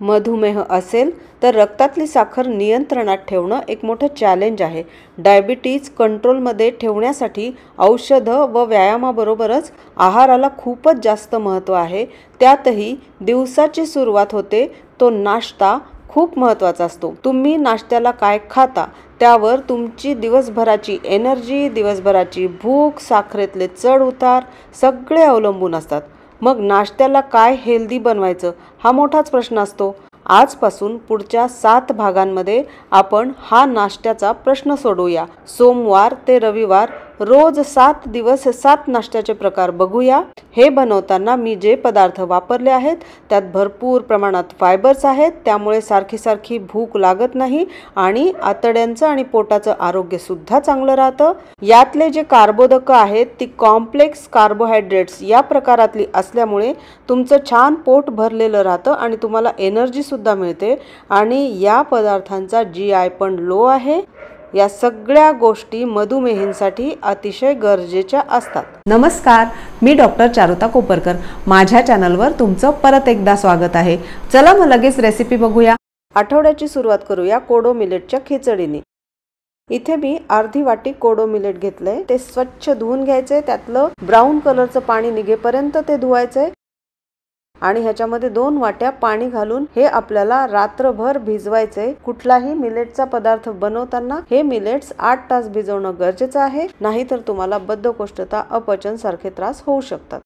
मधुमेह असेल तर रक्तातली साखर नियंत्रणात ठेवणं एक मोठं चॅलेंज आहे. डायबिटीज कंट्रोलमध्ये ठेवण्यासाठी औषधं व व्यायामाबरोबरच आहाराला खूपच जास्त महत्त्व आहे. त्यातही दिवसाची सुरुवात होते तो नाश्ता खूप महत्त्वाचा असतो. तुम्ही नाश्त्याला काय खाता? त्यावर तुमची दिवसभराची एनर्जी दिवसभराची भूक साखरेतले चढ उतार सगळे अवलंबून असतात. मग नाश्त्याला काय हेल्दी बनवायचं हा मोठाच प्रश्न असतो. आजपासून पुढच्या सात भागांमध्ये आपण हा नाश्त्याचा प्रश्न सोडवूया. सोमवार ते रविवार रोज सात दिवस सात नाश्त्याचे प्रकार बघूया. हे बनवताना मी जे पदार्थ वापरले आहेत त्यात भरपूर प्रमाणात फायबर्स आहेत त्यामुळे सारखी सारखी भूक लागत नाही आणि आतड्यांचं आणि पोटाचं आरोग्यसुद्धा चांगलं राहतं. यातले जे कार्बोदकं आहेत ती कॉम्प्लेक्स कार्बोहायड्रेट्स या प्रकारातली असल्यामुळे तुमचं छान पोट भरलेलं राहतं आणि तुम्हाला एनर्जीसुद्धा मिळते. आणि या पदार्थांचा जी आय पण लो आहे. या सगळ्या गोष्टी मधुमेहींसाठी अतिशय गरजेच्या असतात. नमस्कार मी डॉक्टर चारुता कोपरकर. माझ्या चॅनलवर तुमचं परत एकदा स्वागत आहे. चला मग लगेच रेसिपी बघूया. आठवड्याची सुरुवात करूया कोडो मिलेटच्या खिचडीने. इथे मी अर्धी वाटी कोडो मिलेट घेतलंय. ते स्वच्छ धुवून घ्यायचंय त्यातलं ब्राऊन कलरचं पाणी निघेपर्यंत ते धुवायचंय. आणि ह्याच्यामध्ये दोन वाट्या पाणी घालून हे आपल्याला रात्रभर भिजवायचे कुठलाही मिलेटचा पदार्थ बनवताना हे मिलेट्स आठ तास भिजवणं गरजेचं आहे. नाहीतर तुम्हाला बद्धकोष्ठता अपचन सारखे त्रास होऊ शकतात.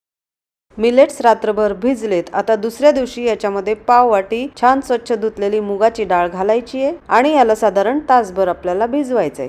मिलेट्स रात्रभर भिजलेत. आता दुसऱ्या दिवशी याच्यामध्ये पाव वाटी छान स्वच्छ धुतलेली मुगाची डाळ घालायची आहे आणि याला साधारण तासभर आपल्याला भिजवायचंय.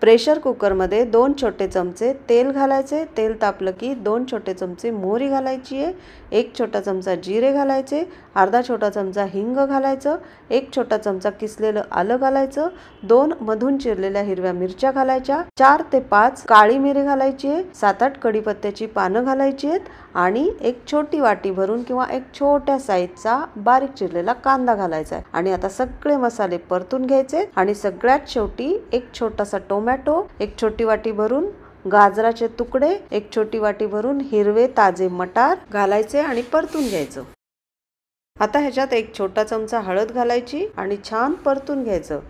प्रेशर कुकरमध्ये दोन छोटे चमचे तेल घालायचे. तेल तापलं की दोन छोटे चमचे मोहरी घालायची आहे. एक छोटा चमचा जिरे घालायचे. अर्धा छोटा चमचा हिंग घालायचं. एक छोटा चमचा किसलेलं आलं घालायचं. दोन मधून चिरलेल्या हिरव्या मिरच्या घालायच्या. चार ते पाच काळी मिरी घालायची आहे. सात आठ कडीपत्त्याची पानं घालायची आहेत आणि एक छोटी वाटी भरून किंवा एक छोट्या साईजचा बारीक चिरलेला कांदा घालायचा आहे. आणि आता सगळे मसाले परतून घ्यायचे आणि सगळ्यात शेवटी एक छोटासा टोमॅटो टोमॅटो एक छोटी वाटी भरून गाजराचे तुकडे एक छोटी वाटी भरून हिरवे ताजे मटार घालायचे आणि परतून घ्यायचं. आता ह्याच्यात एक छोटा चमचा हळद घालायची आणि छान परतून घ्यायचं.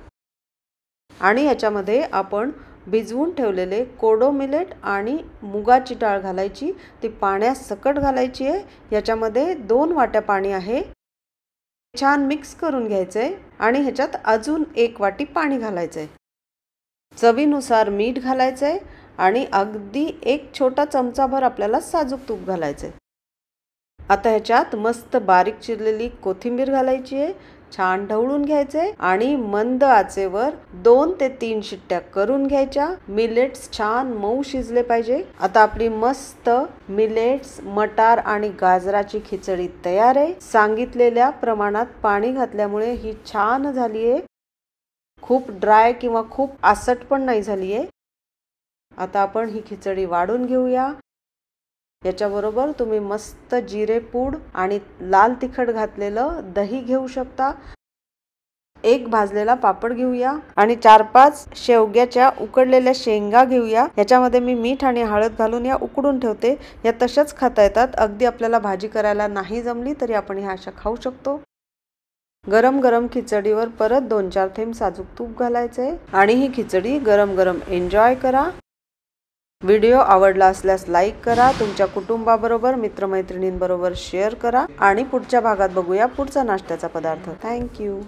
आणि ह्याच्यामध्ये आपण भिजवून ठेवलेले कोडो मिलेट आणि मुगाची डाळ घालायची. ती पाण्यात सकट घालायची आहे. याच्यामध्ये दोन वाट्या पाणी आहे. छान मिक्स करून घ्यायचंय आणि ह्याच्यात अजून एक वाटी पाणी घालायचंय. चवीनुसार मीठ घालायचंय आणि अगदी एक छोटा चमचाभर आपल्याला साजूक तूप घालायचंय. आता ह्याच्यात मस्त बारीक चिरलेली कोथिंबीर घालायची आहे छान ढवळून घ्यायचे आणि मंद आचेवर दोन ते तीन शिट्ट्या करून घ्यायच्या. मिलेट्स छान मऊ शिजले पाहिजे. आता आपली मस्त मिलेट्स मटार आणि गाजराची खिचडी तयार आहे. सांगितलेल्या प्रमाणात पाणी घातल्यामुळे ही छान झाली आहे खूप ड्राय किंवा खूप आसट पण नाही झाली आहे आता आपण ही खिचडी वाढून घेऊया. याच्याबरोबर तुम्ही मस्त जिरे पूड आणि लाल तिखट घातलेलं दही घेऊ शकता. एक भाजलेला पापड घेऊया आणि चार पाच शेवग्याच्या उकडलेल्या शेंगा घेऊया. याच्यामध्ये मी मीठ आणि हळद घालून या उकडून ठेवते. या तशाच खाता येतात. अगदी आपल्याला भाजी करायला नाही जमली तरी आपण ह्या अशा खाऊ शकतो. गरम गरम खिचडीवर परत दोन चार थेंब साजूक तूप घालायचे आणि ही खिचडी गरम गरम एन्जॉय करा. व्हिडिओ आवडला असल्यास लाईक करा तुमच्या कुटुंबाबरोबर मित्रमैत्रिणींबरोबर शेअर करा आणि पुढच्या भागात बघूया पुढचा नाश्त्याचा पदार्थ. थँक्यू